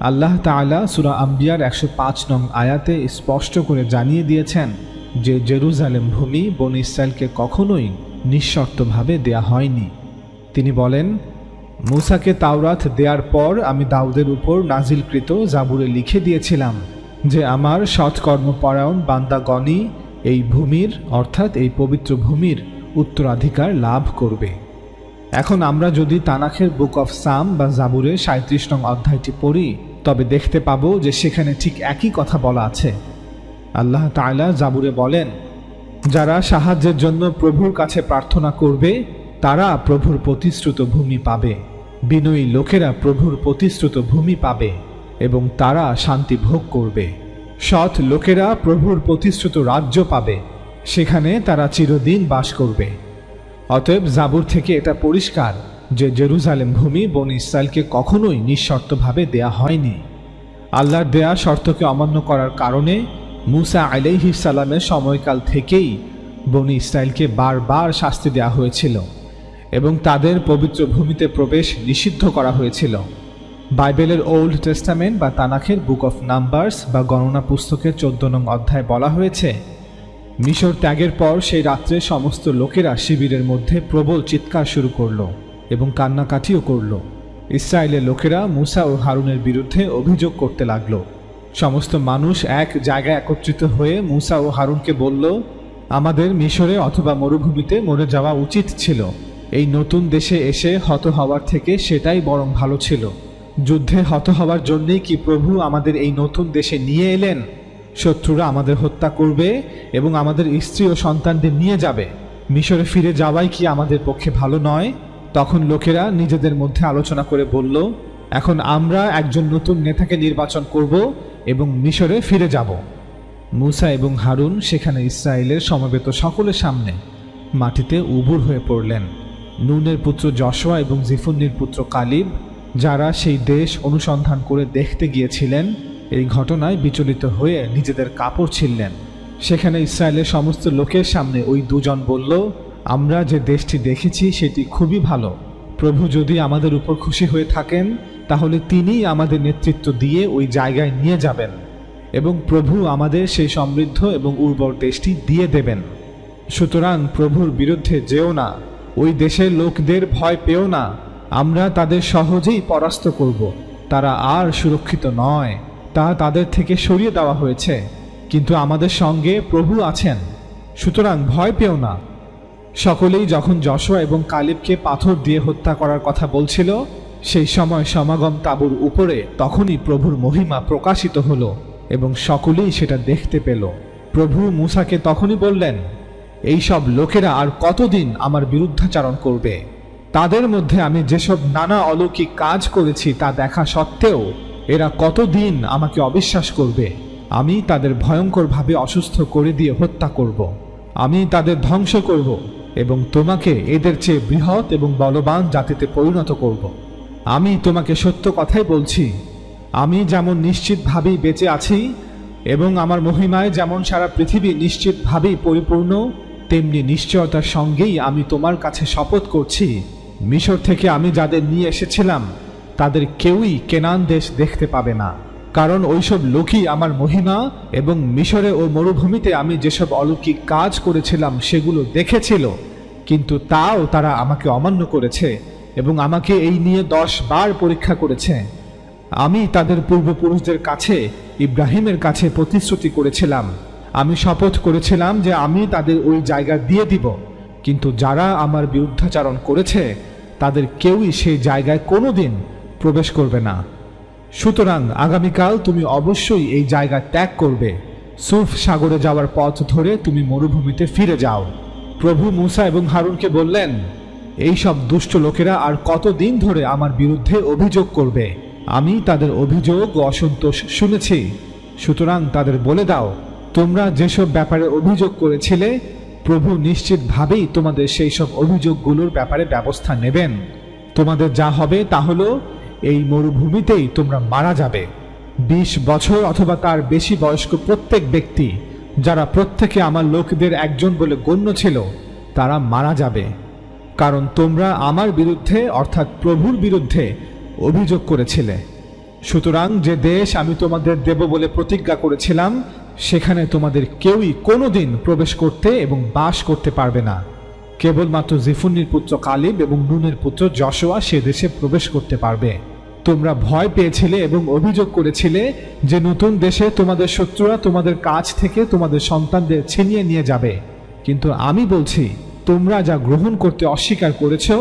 আল্লাহ তাআলা সুরা আম্বিয়ার একশো পাঁচ নং আয়াতে স্পষ্ট করে জানিয়ে দিয়েছেন যে জেরুজালেম ভূমি বন ইসরায়েলকে কখনোই নিঃশর্তভাবে দেয়া হয়নি। তিনি বলেন, মুসাকে তাওরাত দেওয়ার পর আমি দাউদের উপর নাজিলকৃত জাবুরে লিখে দিয়েছিলাম যে আমার সৎকর্মপরায়ণ বান্দাগণই এই ভূমির, অর্থাৎ এই পবিত্র ভূমির উত্তরাধিকার লাভ করবে। এখন আমরা যদি তানাখের বুক অফ সাম বা জাবুরের সাঁত্রিশ নং অধ্যায়টি পড়ি, তবে দেখতে পাবো যে সেখানে ঠিক একই কথা বলা আছে। আল্লাহ তাআলা জাবুরে বলেন, যারা সাহায্যের জন্য প্রভুর কাছে প্রার্থনা করবে, তারা প্রভুর প্রতিশ্রুত ভূমি পাবে। বিনয়ী লোকেরা প্রভুর প্রতিশ্রুত ভূমি পাবে এবং তারা শান্তি ভোগ করবে। সৎ লোকেরা প্রভুর প্রতিশ্রুত রাজ্য পাবে। সেখানে তারা চিরদিন বাস করবে। অতএব জাবুর থেকে এটা পরিষ্কার যে জেরুজালেম ভূমি বন ইসরায়েলকে কখনোই নিঃশর্তভাবে দেয়া হয়নি। আল্লাহর দেয়া শর্তকে অমান্য করার কারণে মুসা আলাইহি সালামের সময়কাল থেকেই বনি ইসরায়েলকে বারবার শাস্তি দেওয়া হয়েছিল এবং তাদের পবিত্র ভূমিতে প্রবেশ নিষিদ্ধ করা হয়েছিল। বাইবেলের ওল্ড টেস্টামেন্ট বা তানাখের বুক অফ নাম্বারস বা গণনা পুস্তকের চোদ্দ নং অধ্যায় বলা হয়েছে মিশর ত্যাগের পর সেই রাত্রে সমস্ত লোকেরা শিবিরের মধ্যে প্রবল চিৎকার শুরু করল এবং কান্নাকাটিও করল। ইসরায়েলের লোকেরা মুসা ও হারুনের বিরুদ্ধে অভিযোগ করতে লাগল। সমস্ত মানুষ এক জায়গায় একত্রিত হয়ে মুসা ও হারুনকে বলল, আমাদের মিশরে অথবা মরুভূমিতে মরে যাওয়া উচিত ছিল। এই নতুন দেশে এসে হত হওয়ার থেকে সেটাই বরং ভালো ছিল। যুদ্ধে হত হওয়ার জন্যেই কি প্রভু আমাদের এই নতুন দেশে নিয়ে এলেন? শত্রুরা আমাদের হত্যা করবে এবং আমাদের স্ত্রী ও সন্তানদের নিয়ে যাবে। মিশরে ফিরে যাওয়াই কি আমাদের পক্ষে ভালো নয়? তখন লোকেরা নিজেদের মধ্যে আলোচনা করে বলল, এখন আমরা একজন নতুন নেতাকে নির্বাচন করব এবং মিশরে ফিরে যাব। মুসা এবং হারুন সেখানে ইসরায়েলের সমবেত সকলের সামনে মাটিতে উবুর হয়ে পড়লেন। নুনের পুত্র যশোয়া এবং জিফুন্নির পুত্র কালিব, যারা সেই দেশ অনুসন্ধান করে দেখতে গিয়েছিলেন এই ঘটনায় বিচলিত হয়ে নিজেদের কাপড় ছিললেন সেখানে ইসরায়েলের সমস্ত লোকের সামনে ওই দুজন বলল, আমরা যে দেশটি দেখেছি, সেটি খুবই ভালো। প্রভু যদি আমাদের উপর খুশি হয়ে থাকেন, তাহলে তিনিই আমাদের নেতৃত্ব দিয়ে ওই জায়গায় নিয়ে যাবেন এবং প্রভু আমাদের সেই সমৃদ্ধ এবং উর্বর দেশটি দিয়ে দেবেন। সুতরাং প্রভুর বিরুদ্ধে যেও না, ওই দেশের লোকদের ভয় পেও না, আমরা তাদের সহজেই পরাস্ত করব, তারা আর সুরক্ষিত নয়। তা তাদের থেকে সরিয়ে দেওয়া হয়েছে, কিন্তু আমাদের সঙ্গে প্রভু আছেন। সুতরাং ভয় পেও না। সকলেই যখন যশোয়া এবং কালিবকে পাথর দিয়ে হত্যা করার কথা বলছিল, সেই সময় সমাগম তাবুর উপরে তখনই প্রভুর মহিমা প্রকাশিত হল এবং সকলেই সেটা দেখতে পেল। প্রভু মুসাকে তখনই বললেন, এই সব লোকেরা আর কতদিন আমার বিরুদ্ধাচারণ করবে? তাদের মধ্যে আমি যেসব নানা অলৌকিক কাজ করেছি তা দেখা সত্ত্বেও এরা কতদিন আমাকে অবিশ্বাস করবে আমি তাদের ভয়ঙ্করভাবে অসুস্থ করে দিয়ে হত্যা করব। আমি তাদের ধ্বংস করব এবং তোমাকে এদের চেয়ে বৃহৎ এবং বলবান জাতিতে পরিণত করব। আমি তোমাকে সত্য কথাই বলছি আমি যেমন নিশ্চিতভাবেই বেঁচে আছি এবং আমার মহিমায় যেমন সারা পৃথিবী নিশ্চিতভাবেই পরিপূর্ণ, তেমনি নিশ্চয়তার সঙ্গেই আমি তোমার কাছে শপথ করছি মিশর থেকে আমি যাদের নিয়ে এসেছিলাম তাদের কেউই কেনান দেশ দেখতে পাবে না। কারণ ওইসব লোকই আমার মহিমা এবং মিশরে ও মরুভূমিতে আমি যেসব অলৌকিক কাজ করেছিলাম সেগুলো দেখেছিল। কিন্তু তাও তারা আমাকে অমান্য করেছে এবং আমাকে এই নিয়ে দশ বার পরীক্ষা করেছে। আমি তাদের পূর্বপুরুষদের কাছে, ইব্রাহিমের কাছে প্রতিশ্রুতি করেছিলাম। আমি শপথ করেছিলাম যে আমি তাদের ওই জায়গা দিয়ে দিব। কিন্তু যারা আমার বিরুদ্ধাচারণ করেছে, তাদের কেউই সেই জায়গায় কোনোদিন প্রবেশ করবে না। সুতরাং আগামীকাল তুমি অবশ্যই এই জায়গা ত্যাগ করবে। সুফ সাগরে যাওয়ার পথ ধরে তুমি মরুভূমিতে ফিরে যাও। প্রভু মুসা এবং হারুনকে বললেন, এই সব দুষ্ট লোকেরা আর কতদিন ধরে আমার বিরুদ্ধে অভিযোগ করবে? আমি তাদের অভিযোগ অসন্তোষ শুনেছি। সুতরাং তাদের বলে দাও, তোমরা যেসব ব্যাপারে অভিযোগ করেছিলে, প্রভু নিশ্চিতভাবেই তোমাদের সেই সব অভিযোগগুলোর ব্যাপারে ব্যবস্থা নেবেন। তোমাদের যা হবে তা হলো এই মরুভূমিতেই তোমরা মারা যাবে। বিশ বছর অথবা তার বেশি বয়স্ক প্রত্যেক ব্যক্তি, যারা প্রত্যেকে আমার লোকদের একজন বলে গণ্য ছিল, তারা মারা যাবে। কারণ তোমরা আমার বিরুদ্ধে, অর্থাৎ প্রভুর বিরুদ্ধে, অভিযোগ করেছিলে। সুতরাং যে দেশ আমি তোমাদের দেব বলে প্রতিজ্ঞা করেছিলাম, সেখানে তোমাদের কেউই কোনোদিন প্রবেশ করতে এবং বাস করতে পারবে না। কেবলমাত্র জিফুন্নির পুত্র কালিব এবং নুনের পুত্র যশোয়া সে দেশে প্রবেশ করতে পারবে। তোমরা ভয় পেয়েছিলে এবং অভিযোগ করেছিলে যে নতুন দেশে তোমাদের শত্রুরা তোমাদের কাছ থেকে তোমাদের সন্তানদের ছিনিয়ে নিয়ে যাবে। কিন্তু আমি বলছি, তোমরা যা গ্রহণ করতে অস্বীকার করেছ,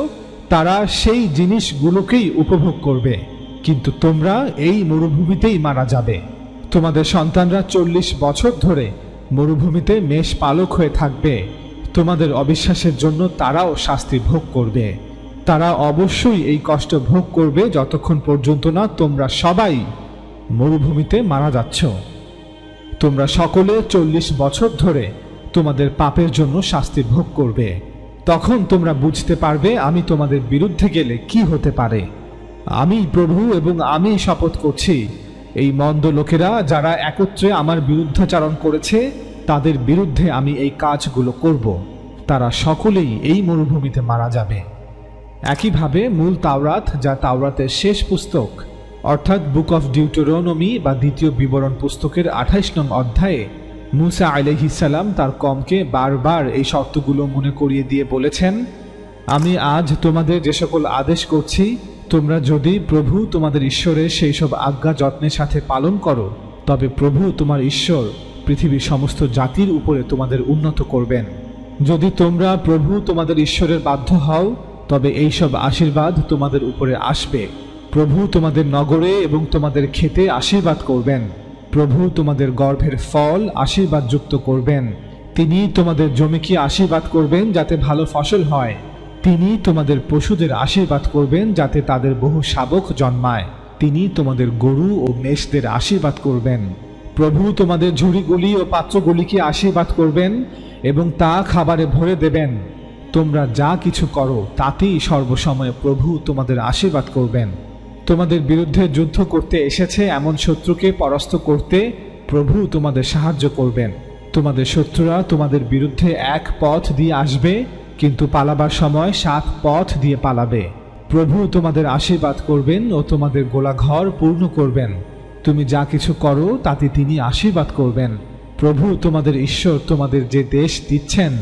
তারা সেই জিনিসগুলোকেই উপভোগ করবে। কিন্তু তোমরা এই মরুভূমিতেই মারা যাবে। তোমাদের সন্তানরা চল্লিশ বছর ধরে মরুভূমিতে মেষ পালক হয়ে থাকবে। তোমাদের অবিশ্বাসের জন্য তারাও শাস্তি ভোগ করবে। তারা অবশ্যই এই কষ্ট ভোগ করবে যতক্ষণ পর্যন্ত না তোমরা সবাই মরুভূমিতে মারা যাচ্ছ। তোমরা সকলে চল্লিশ বছর ধরে তোমাদের পাপের জন্য শাস্তি ভোগ করবে। তখন তোমরা বুঝতে পারবে আমি তোমাদের বিরুদ্ধে গেলে কি হতে পারে। আমি প্রভু এবং আমি শপথ করছি, এই মন্দ লোকেরা যারা একত্রে আমার বিরুদ্ধাচারণ করেছে, তাদের বিরুদ্ধে আমি এই কাজগুলো করব। তারা সকলেই এই মরুভূমিতে মারা যাবে। একইভাবে মূল তাওরাত, যা তাওরাতের শেষ পুস্তক, অর্থাৎ বুক অফ ডিউটোরোনমি বা দ্বিতীয় বিবরণ পুস্তকের আঠাইশ নং অধ্যায়ে মুসা আলহিসাল্লাম তার কমকে বারবার এই শর্তগুলো মনে করিয়ে দিয়ে বলেছেন, আমি আজ তোমাদের যে সকল আদেশ করছি, তোমরা যদি প্রভু তোমাদের ঈশ্বরের সেই সব আজ্ঞা যত্নের সাথে পালন করো, তবে প্রভু তোমার ঈশ্বর পৃথিবীর সমস্ত জাতির উপরে তোমাদের উন্নত করবেন। যদি তোমরা প্রভু তোমাদের ঈশ্বরের বাধ্য হও তবে এই সব আশীর্বাদ তোমাদের উপরে আসবে। প্রভু তোমাদের নগরে এবং তোমাদের খেতে আশীর্বাদ করবেন। প্রভু তোমাদের গর্ভের ফল আশীর্বাদযুক্ত করবেন। তিনি তোমাদের জমিকে আশীর্বাদ করবেন যাতে ভালো ফসল হয়। তিনি তোমাদের পশুদের আশীর্বাদ করবেন যাতে তাদের বহু শাবক জন্মায়। তিনি তোমাদের গরু ও মেষদের আশীর্বাদ করবেন। প্রভু তোমাদের ঝুড়িগুলি ও পাত্রগুলিকে আশীর্বাদ করবেন এবং তা খাবারে ভরে দেবেন। তোমরা যা কিছু করো, তাতেই সর্বসময়ে প্রভু তোমাদের আশীর্বাদ করবেন। তোমাদের বিরুদ্ধে যুদ্ধ করতে এসেছে এমন শত্রুকে পরাস্ত করতে প্রভু তোমাদের সাহায্য করবেন। তোমাদের শত্রুরা তোমাদের বিরুদ্ধে এক পথ দিয়ে আসবে, কিন্তু পালাবার সময় সাত পথ দিয়ে পালাবে। প্রভু তোমাদের আশীর্বাদ করবেন ও তোমাদের গোলাঘর পূর্ণ করবেন। তুমি যা কিছু করো, তাতে তিনি আশীর্বাদ করবেন। প্রভু তোমাদের ঈশ্বর তোমাদের যে দেশ দিচ্ছেন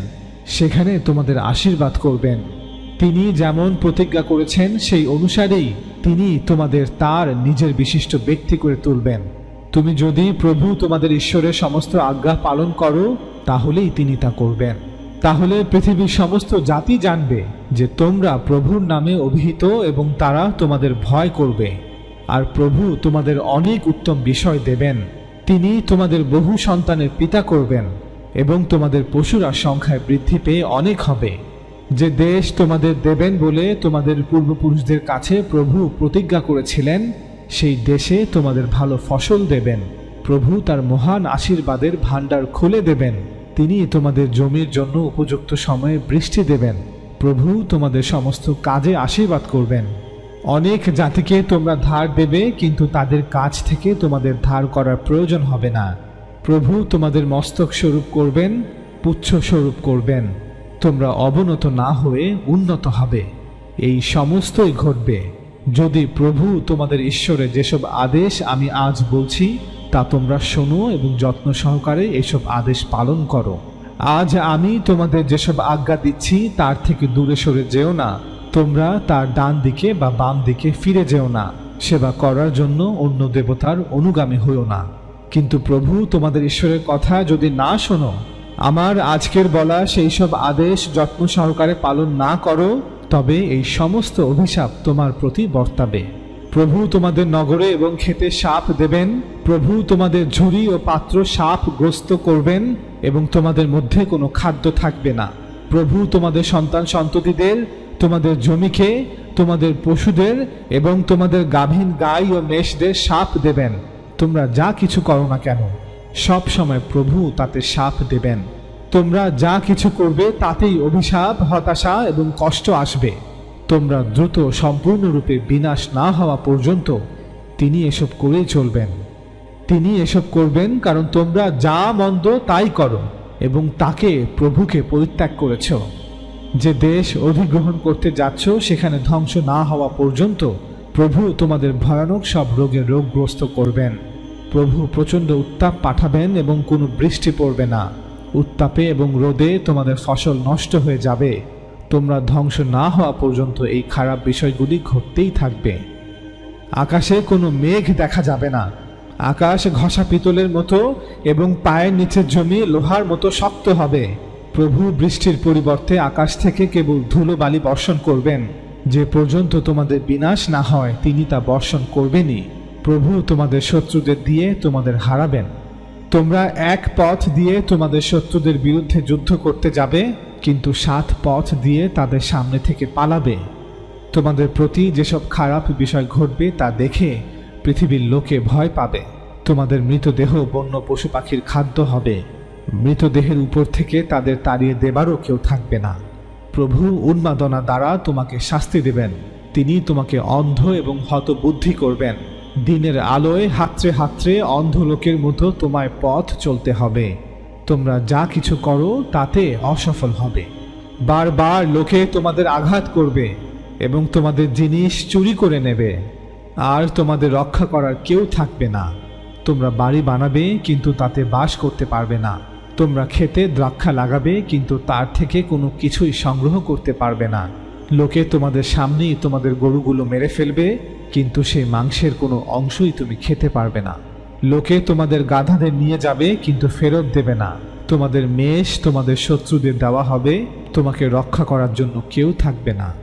সেখানে তোমাদের আশীর্বাদ করবেন। তিনি যেমন প্রতিজ্ঞা করেছেন, সেই অনুসারেই তিনি তোমাদের তার নিজের বিশিষ্ট ব্যক্তি করে তুলবেন। তুমি যদি প্রভু তোমাদের ঈশ্বরের সমস্ত আজ্ঞা পালন করো, তাহলেই তিনি তা করবেন। তাহলে পৃথিবীর সমস্ত জাতি জানবে যে তোমরা প্রভুর নামে অভিহিত এবং তারা তোমাদের ভয় করবে। আর প্রভু তোমাদের অনেক উত্তম বিষয় দেবেন। তিনি তোমাদের বহু সন্তানের পিতা করবেন। এবং তোমাদের পশুরা সংখ্যায় বৃদ্ধি পেয়ে অনেক হবে। যে দেশ তোমাদের দেবেন বলে তোমাদের পূর্বপুরুষদের কাছে প্রভু প্রতিজ্ঞা করেছিলেন, সেই দেশে তোমাদের ভালো ফসল দেবেন। প্রভু তার মহান আশীর্বাদের ভাণ্ডার খুলে দেবেন। তিনি তোমাদের জমির জন্য উপযুক্ত সময়ে বৃষ্টি দেবেন। প্রভু তোমাদের সমস্ত কাজে আশীর্বাদ করবেন। অনেক জাতিকে তোমরা ধার দেবে, কিন্তু তাদের কাছ থেকে তোমাদের ধার করার প্রয়োজন হবে না। প্রভু তোমাদের মস্তক স্বরূপ করবেন, পুচ্ছ স্বরূপ করবেন। তোমরা অবনত না হয়ে উন্নত হবে। এই সমস্তই ঘটবে। যদি প্রভু তোমাদের ঈশ্বরের যেসব আদেশ আমি আজ বলছি, তা তোমরা শোনো এবং যত্ন সহকারে এসব আদেশ পালন করো। আজ আমি তোমাদের যেসব আজ্ঞা দিচ্ছি, তার থেকে দূরে সরে যেও না। তোমরা তার ডান দিকে বা বাম দিকে ফিরে যেও না। সেবা করার জন্য অন্য দেবতার অনুগামী হইও না। কিন্তু প্রভু, তোমাদের ঈশ্বরের কথা যদি না শোনো, আমার আজকের বলা সেই সব আদেশ যত্ন সহকারে পালন না করো, তবে এই সমস্ত অভিশাপ তোমার প্রতি বর্তাবে। প্রভু, তোমাদের নগরে এবং খেতে সাপ দেবেন, প্রভু, তোমাদের ঝুড়ি ও পাত্র সাপ গ্রস্ত করবেন, এবং তোমাদের মধ্যে কোনো খাদ্য থাকবে না। প্রভু, তোমাদের সন্তান সন্ততিদের, তোমাদের জমিকে, তোমাদের পশুদের এবং তোমাদের গাভীন গাই ও মেষদের সাপ দেবেন। তোমরা যা কিছু করো না কেন, সব সময় প্রভু তাতে সাপ দেবেন। তোমরা যা কিছু করবে তাতেই অভিশাপ, হতাশা এবং কষ্ট আসবে। তোমরা দ্রুত সম্পূর্ণরূপে বিনাশ না হওয়া পর্যন্ত তিনি এসব করেই চলবেন। তিনি এসব করবেন কারণ তোমরা যা মন্দ তাই করো এবং তাকে প্রভুকে পরিত্যাগ করেছ। যে দেশ অধিগ্রহণ করতে যাচ্ছ সেখানে ধ্বংস না হওয়া পর্যন্ত প্রভু তোমাদের ভয়ানক সব রোগে রোগগ্রস্ত করবেন। প্রভু প্রচণ্ড উত্তাপ পাঠাবেন এবং কোনো বৃষ্টি পড়বে না। উত্তাপে এবং রোদে তোমাদের ফসল নষ্ট হয়ে যাবে। তোমরা ধ্বংস না হওয়া পর্যন্ত এই খারাপ বিষয়গুলি ঘটতেই থাকবে। আকাশে কোনো মেঘ দেখা যাবে না। আকাশ ঘষা পিতলের মতো এবং পায়ের নিচের জমি লোহার মতো শক্ত হবে। প্রভু বৃষ্টির পরিবর্তে আকাশ থেকে কেবল ধুলো বালি বর্ষণ করবেন। যে পর্যন্ত তোমাদের বিনাশ না হয়, তিনি তা বর্ষণ করবেনই। প্রভু তোমাদের শত্রুদের দিয়ে তোমাদের হারাবেন। তোমরা এক পথ দিয়ে তোমাদের শত্রুদের বিরুদ্ধে যুদ্ধ করতে যাবে, কিন্তু সাত পথ দিয়ে তাদের সামনে থেকে পালাবে। তোমাদের প্রতি যেসব খারাপ বিষয় ঘটবে, তা দেখে পৃথিবীর লোকে ভয় পাবে। তোমাদের মৃতদেহ বন্য পশু পাখির খাদ্য হবে। মৃতদেহের উপর থেকে তাদের তাড়িয়ে দেবারও কেউ থাকবে না। প্রভু উন্মাদনা দ্বারা তোমাকে শাস্তি দেবেন। তিনি তোমাকে অন্ধ এবং হতবুদ্ধি করবেন। দিনের আলোয় হাতড়ে হাতড়ে অন্ধ লোকের মতো তোমায় পথ চলতে হবে। তোমরা যা কিছু করো, তাতে অসফল হবে। বারবার লোকে তোমাদের আঘাত করবে এবং তোমাদের জিনিস চুরি করে নেবে। আর তোমাদের রক্ষা করার কেউ থাকবে না। তোমরা বাড়ি বানাবে, কিন্তু তাতে বাস করতে পারবে না। তোমরা খেতে দ্রাক্ষা লাগাবে, কিন্তু তার থেকে কোনো কিছুই সংগ্রহ করতে পারবে না। লোকে তোমাদের সামনেই তোমাদের গরুগুলো মেরে ফেলবে, কিন্তু সেই মাংসের কোনো অংশই তুমি খেতে পারবে না। লোকে তোমাদের গাধাদের নিয়ে যাবে, কিন্তু ফেরত দেবে না। তোমাদের মেষ তোমাদের শত্রুদের দেওয়া হবে, তোমাকে রক্ষা করার জন্য কেউ থাকবে না।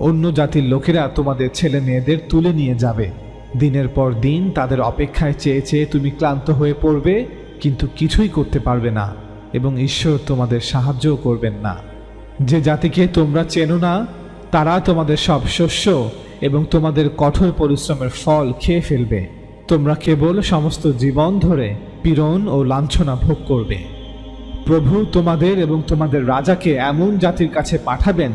অন্য জাতির লোকেরা তোমাদের ছেলে মেয়েদের তুলে নিয়ে যাবে। দিনের পর দিন তাদের অপেক্ষায় চেয়ে চেয়ে তুমি ক্লান্ত হয়ে পড়বে কিন্তু কিছুই করতে পারবে না এবং ঈশ্বর তোমাদের সাহায্যও করবেন না। যে জাতিকে তোমরা চেনো না, তারা তোমাদের সব শস্য এবং তোমাদের কঠোর পরিশ্রমের ফল খেয়ে ফেলবে। তোমরা কেবল সমস্ত জীবন ধরে পীড়ন ও লাঞ্ছনা ভোগ করবে। প্রভু তোমাদের এবং তোমাদের রাজাকে এমন জাতির কাছে পাঠাবেন,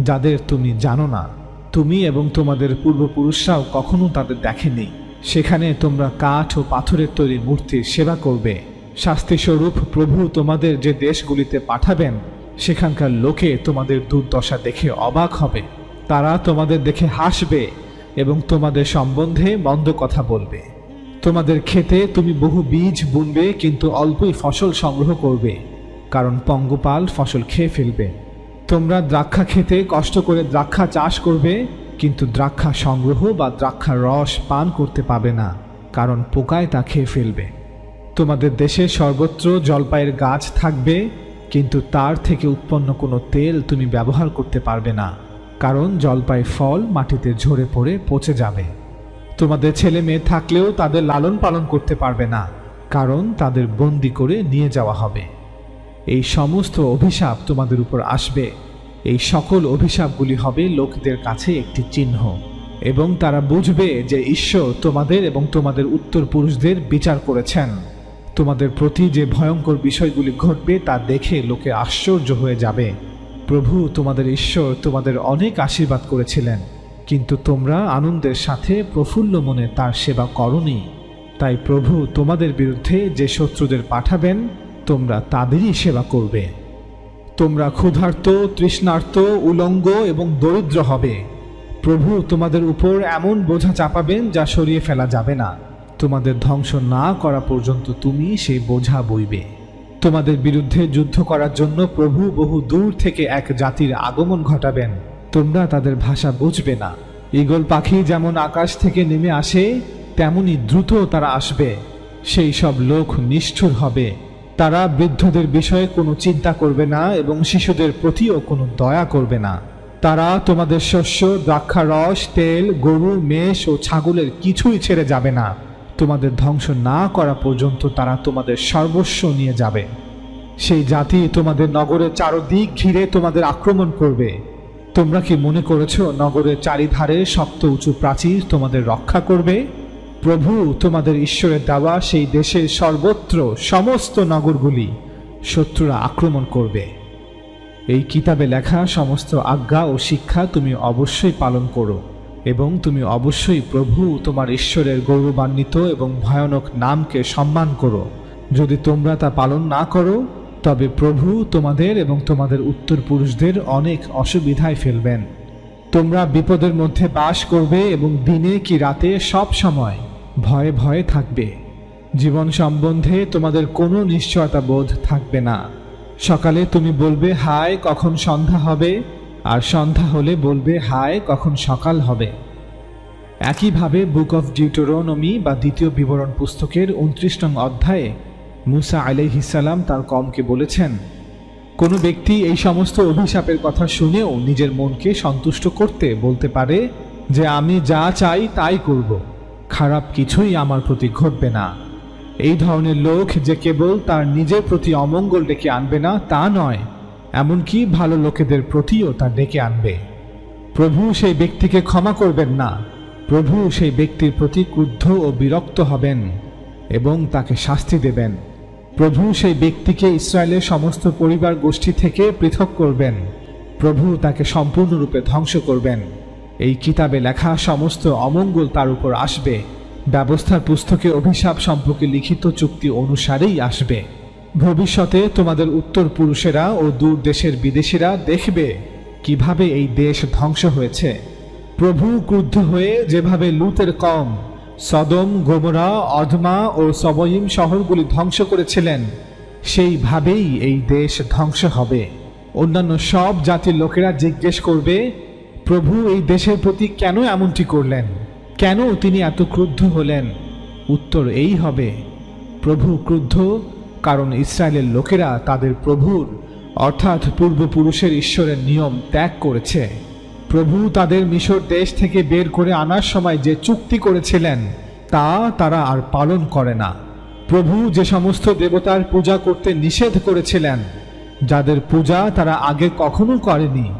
যাদের তুমি জানো না। তুমি এবং তোমাদের পূর্বপুরুষরাও কখনো তাদের দেখেনি সেখানে তোমরা কাঠ ও পাথরের তৈরি মূর্তির সেবা করবে। শাস্তিস্বরূপ প্রভু তোমাদের যে দেশগুলিতে পাঠাবেন, সেখানকার লোকে তোমাদের দুর্দশা দেখে অবাক হবে। তারা তোমাদের দেখে হাসবে এবং তোমাদের সম্বন্ধে মন্দ কথা বলবে। তোমাদের খেতে তুমি বহু বীজ বুনবে, কিন্তু অল্পই ফসল সংগ্রহ করবে, কারণ পঙ্গপাল ফসল খেয়ে ফেলবে। তোমরা দ্রাক্ষা খেতে কষ্ট করে দ্রাক্ষা চাষ করবে কিন্তু দ্রাক্ষা সংগ্রহ বা দ্রাক্ষার রস পান করতে পাবে না, কারণ পোকায় তা খেয়ে ফেলবে। তোমাদের দেশে সর্বত্র জলপাইয়ের গাছ থাকবে, কিন্তু তার থেকে উৎপন্ন কোনো তেল তুমি ব্যবহার করতে পারবে না, কারণ জলপাই ফল মাটিতে ঝরে পড়ে পচে যাবে। তোমাদের ছেলে মেয়ে থাকলেও তাদের লালন পালন করতে পারবে না, কারণ তাদের বন্দি করে নিয়ে যাওয়া হবে। এই সমস্ত অভিশাপ তোমাদের উপর আসবে। এই সকল অভিশাপগুলি হবে লোকদের কাছে একটি চিহ্ন। এবং তারা বুঝবে যে ঈশ্বর তোমাদের এবং তোমাদের উত্তর পুরুষদের বিচার করেছেন। তোমাদের প্রতি যে ভয়ঙ্কর বিষয়গুলি ঘটবে তা দেখে লোকে আশ্চর্য হয়ে যাবে। প্রভু, তোমাদের ঈশ্বর তোমাদের অনেক আশীর্বাদ করেছিলেন, কিন্তু তোমরা আনন্দের সাথে প্রফুল্ল মনে তার সেবা করনি। তাই প্রভু, তোমাদের বিরুদ্ধে যে শত্রুদের পাঠাবেন, তোমরা তাদেরই সেবা করবে। তোমরা ক্ষুধার্ত, তৃষ্ণার্ত, উলঙ্গ এবং দরিদ্র হবে। প্রভু তোমাদের উপর এমন বোঝা চাপাবেন যা সরিয়ে ফেলা যাবে না। তোমাদের ধ্বংস না করা পর্যন্ত তুমি সেই বোঝা বইবে। তোমাদের বিরুদ্ধে যুদ্ধ করার জন্য প্রভু বহু দূর থেকে এক জাতির আগমন ঘটাবেন। তোমরা তাদের ভাষা বুঝবে না। ঈগল পাখি যেমন আকাশ থেকে নেমে আসে, তেমনি দ্রুত তারা আসবে। সেই সব লোক নিষ্ঠুর হবে। তারা বৃদ্ধদের বিষয়ে কোনো চিন্তা করবে না এবং শিশুদের প্রতিও কোনো দয়া করবে না। তারা তোমাদের শস্য দ্রাক্ষারস তেল, গরু, মেষ ও ছাগলের কিছুই ছেড়ে যাবে না। তোমাদের ধ্বংস না করা পর্যন্ত তারা তোমাদের সর্বস্ব নিয়ে যাবে। সেই জাতি তোমাদের নগরের চারদিক ঘিরে তোমাদের আক্রমণ করবে। তোমরা কি মনে করেছ, নগরের চারিধারে শক্ত উঁচু প্রাচীর তোমাদের রক্ষা করবে? প্রভু, তোমাদের ঈশ্বরের দেওয়া সেই দেশের সর্বত্র সমস্ত নগরগুলি শত্রুরা আক্রমণ করবে। এই কিতাবে লেখা সমস্ত আজ্ঞা ও শিক্ষা তুমি অবশ্যই পালন করো এবং তুমি অবশ্যই প্রভু, তোমার ঈশ্বরের গৌরবান্বিত এবং ভয়ানক নামকে সম্মান করো। যদি তোমরা তা পালন না করো, তবে প্রভু তোমাদের এবং তোমাদের উত্তর পুরুষদের অনেক অসুবিধায় ফেলবেন। তোমরা বিপদের মধ্যে বাস করবে এবং দিনে কি রাতে সব সময় ভয়ে ভয়ে থাকবে। জীবন সম্বন্ধে তোমাদের কোনো নিশ্চয়তা বোধ থাকবে না। সকালে তুমি বলবে, হায়, কখন সন্ধ্যা হবে? আর সন্ধ্যা হলে বলবে, হায়, কখন সকাল হবে? একইভাবে বুক অফ ডিউটোরোনমি বা দ্বিতীয় বিবরণ পুস্তকের উনত্রিশ নং অধ্যায়ে মুসা আলাইহিসাল্লাম তার কমকে বলেছেন, কোনো ব্যক্তি এই সমস্ত অভিশাপের কথা শুনেও নিজের মনকে সন্তুষ্ট করতে বলতে পারে যে, আমি যা চাই তাই করব খারাপ কিছুই আমার প্রতি ঘটবে না। এই ধরনের লোক যে কেবল তার নিজের প্রতি অমঙ্গল ডেকে আনবে না, তা নয়, এমনকি ভালো লোকেদের প্রতিও তা ডেকে আনবে। প্রভু সেই ব্যক্তিকে ক্ষমা করবেন না। প্রভু সেই ব্যক্তির প্রতি ক্রুদ্ধ ও বিরক্ত হবেন এবং তাকে শাস্তি দেবেন। প্রভু সেই ব্যক্তিকে ইসরায়েলের সমস্ত পরিবার গোষ্ঠী থেকে পৃথক করবেন। প্রভু তাকে সম্পূর্ণরূপে ধ্বংস করবেন। এই কিতাবে লেখা সমস্ত অমঙ্গল তার উপর আসবে। ব্যবস্থার পুস্তকে অভিশাপ সম্পর্কে লিখিত চুক্তি অনুসারেই আসবে। ভবিষ্যতে তোমাদের উত্তর পুরুষেরা ও দূর দেশের বিদেশিরা দেখবে কীভাবে এই দেশ ধ্বংস হয়েছে। প্রভু ক্রুদ্ধ হয়ে যেভাবে লুতের কম, সদম, গোমরা অধমা ও সবয়িম শহরগুলি ধ্বংস করেছিলেন, সেইভাবেই এই দেশ ধ্বংস হবে। অন্যান্য সব জাতির লোকেরা জিজ্ঞেস করবে প্রভু এই দেশের প্রতি কেন এমনটি করলেন? কেন তিনি এত ক্রুদ্ধ হলেন? উত্তর এই হবে, প্রভু ক্রুদ্ধ, কারণ ইসরায়েলের লোকেরা তাদের প্রভুর, অর্থাৎ পূর্বপুরুষের ঈশ্বরের নিয়ম ত্যাগ করেছে। প্রভু তাদের মিশর দেশ থেকে বের করে আনার সময় যে চুক্তি করেছিলেন, তা তারা আর পালন করে না। প্রভু যে সমস্ত দেবতার পূজা করতে নিষেধ করেছিলেন, যাদের পূজা তারা আগে কখনো করেনি।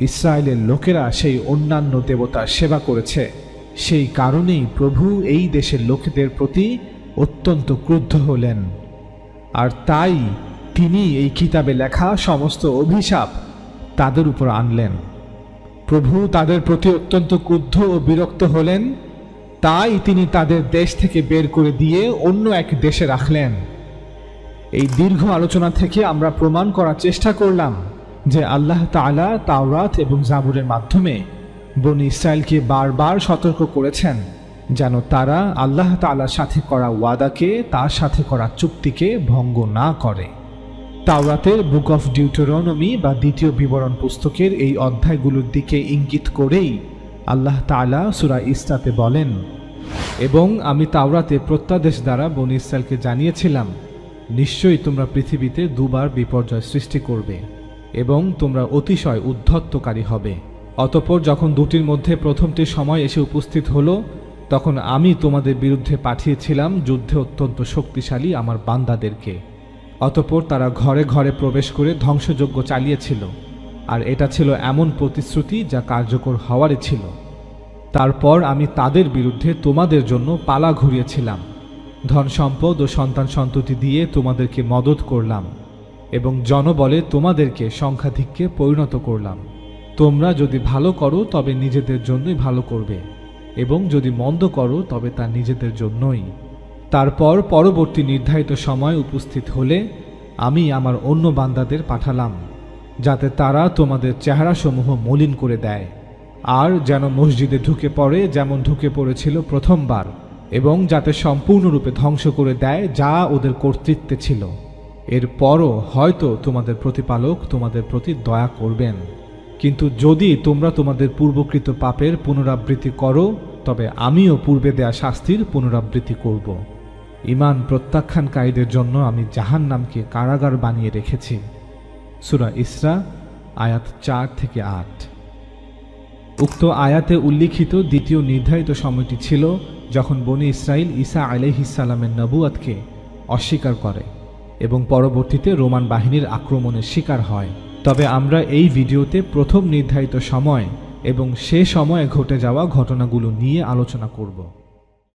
ইসরায়েলের লোকেরা সেই অন্যান্য দেবতার সেবা করেছে। সেই কারণেই প্রভু এই দেশের লোকেদের প্রতি অত্যন্ত ক্রুদ্ধ হলেন। আর তাই তিনি এই কিতাবে লেখা সমস্ত অভিশাপ তাদের উপর আনলেন। প্রভু তাদের প্রতি অত্যন্ত ক্রুদ্ধ ও বিরক্ত হলেন। তাই তিনি তাদের দেশ থেকে বের করে দিয়ে অন্য এক দেশে রাখলেন। এই দীর্ঘ আলোচনা থেকে আমরা প্রমাণ করার চেষ্টা করলাম। যে আল্লাহ তালা তাওরাত এবং জাবুরের মাধ্যমে বনি ইসরায়েলকে বারবার সতর্ক করেছেন, যেন তারা আল্লাহ তালার সাথে করা ওয়াদাকে, তার সাথে করা চুক্তিকে ভঙ্গ না করে। তাওরাতের বুক অফ ডিউটোরনমি বা দ্বিতীয় বিবরণ পুস্তকের এই অধ্যায়গুলোর দিকে ইঙ্গিত করেই আল্লাহ তালা সুরা ইস্তাতে বলেন, এবং আমি তাওরাতে প্রত্যাদেশ দ্বারা বনি ইসরায়েলকে জানিয়েছিলাম, নিশ্চয়ই তোমরা পৃথিবীতে দুবার বিপর্যয় সৃষ্টি করবে। এবং তোমরা অতিশয় উদ্ধত্তকারী হবে। অতপর যখন দুটির মধ্যে প্রথমটি সময় এসে উপস্থিত হলো, তখন আমি তোমাদের বিরুদ্ধে পাঠিয়েছিলাম যুদ্ধে অত্যন্ত শক্তিশালী আমার বান্দাদেরকে। অতপর তারা ঘরে ঘরে প্রবেশ করে ধ্বংসযজ্ঞ চালিয়েছিল, আর এটা ছিল এমন প্রতিশ্রুতি যা কার্যকর হওয়ারই ছিল। তারপর আমি তাদের বিরুদ্ধে তোমাদের জন্য পালা ঘুরিয়েছিলাম। ধন সম্পদ ও সন্তান সন্ততি দিয়ে তোমাদেরকে মদত করলাম। এবং জনবলে তোমাদেরকে সংখ্যাধিককে পরিণত করলাম। তোমরা যদি ভালো করো, তবে নিজেদের জন্যই ভালো করবে, এবং যদি মন্দ করো, তবে তা নিজেদের জন্যই। তারপর পরবর্তী নির্ধারিত সময় উপস্থিত হলে আমি আমার অন্য বান্দাদের পাঠালাম, যাতে তারা তোমাদের চেহারাসমূহ মলিন করে দেয়, আর যেন মসজিদে ঢুকে পড়ে যেমন ঢুকে পড়েছিল প্রথমবার, এবং যাতে সম্পূর্ণরূপে ধ্বংস করে দেয় যা ওদের কর্তৃত্বে ছিল। এরপরও হয়তো তোমাদের প্রতিপালক তোমাদের প্রতি দয়া করবেন। কিন্তু যদি তোমরা তোমাদের পূর্বকৃত পাপের পুনরাবৃত্তি করো, তবে আমিও পূর্বে দেয়া শাস্তির পুনরাবৃত্তি করব। ইমান প্রত্যাখ্যানকারীদের জন্য আমি জাহান নামকে কারাগার বানিয়ে রেখেছি। সুরা ইসরা, আয়াত চার থেকে আট। উক্ত আয়াতে উল্লিখিত দ্বিতীয় নির্ধারিত সময়টি ছিল যখন বনি ইসরায়েল ঈসা আলহিসাল্লামের নবুয়াতকে অস্বীকার করে। এবং পরবর্তীতে রোমান বাহিনীর আক্রমণের শিকার হয়। তবে আমরা এই ভিডিওতে প্রথম নির্ধারিত সময় এবং সে সময়ে ঘটে যাওয়া ঘটনাগুলো নিয়ে আলোচনা করব।